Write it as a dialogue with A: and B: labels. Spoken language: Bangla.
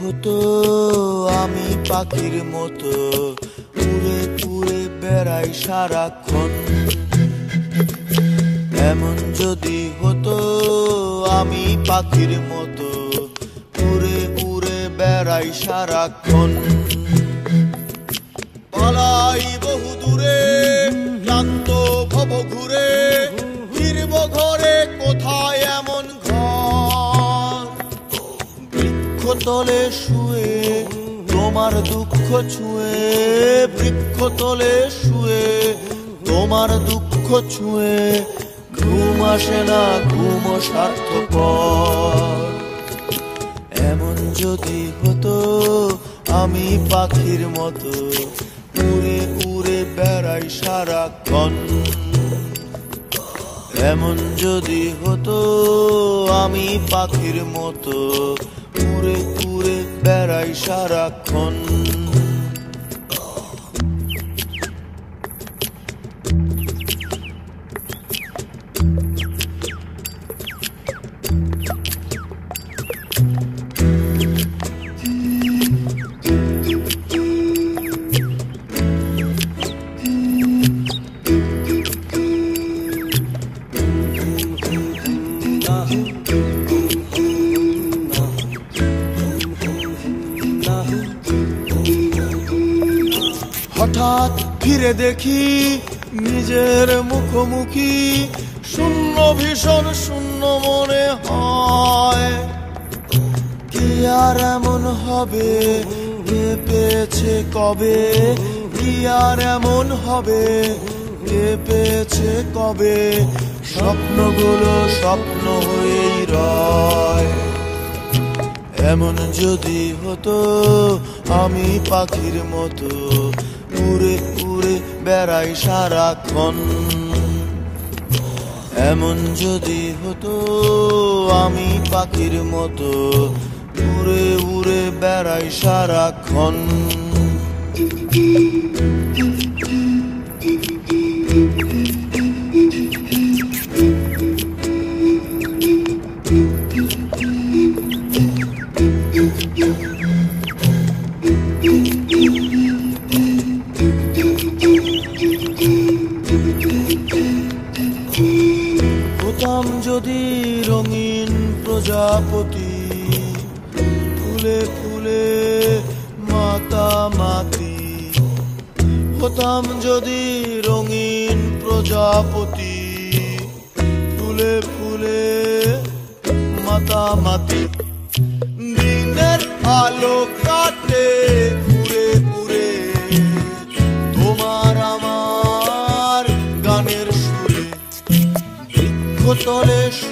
A: হতো আমি পাখির মতো উড়ে পুড়ে বেড়াই সারাক্ষণ। এমন যদি হতো, আমি পাখির মতো উড়ে উড়ে বেড়াই সারাক্ষণ। তলে শুয়ে, তোমার দুঃখ ছুঁয়ে, বৃক্ষ তলে শুয়ে, তোমার দুঃখ ছুঁয়ে, ঘুম আসে না, ঘুম স্বার্থপর। এমন যদি হতো, আমি পাখির মতো উড়ে উড়ে বেড়াই সারাক্ষণ। এমন যদি হতো, আমি পাখির মতো উড়ে উড়ে বেড়াই সারাক্ষণ হঠাৎ ফিরে দেখি নিজের মুখোমুখি শূন্য ভীষণ, শূন্য মনে হয়। কি আর এমন হবে? কে পেয়েছে কবে? কি আর এমন হবে? কে পেয়েছে কবে? স্বপ্নগুলো স্বপ্ন হয়েই রয়। এমন যদি হতো, আমি পাখির মতো উড়ে উড়ে বেড়াই সারাক্ষণ। এমন যদি হতো আমি পাখির মতো উড়ে উড়ে বেড়াই সারাক্ষণ। হতাম যদি রঙিন প্রজাপতি, ফুলে ফুলে মাতামাতি হতাম যদি রঙিন প্রজাপতি, ফুলে ফুলে মাতামাতি দিনের আলো دنبالش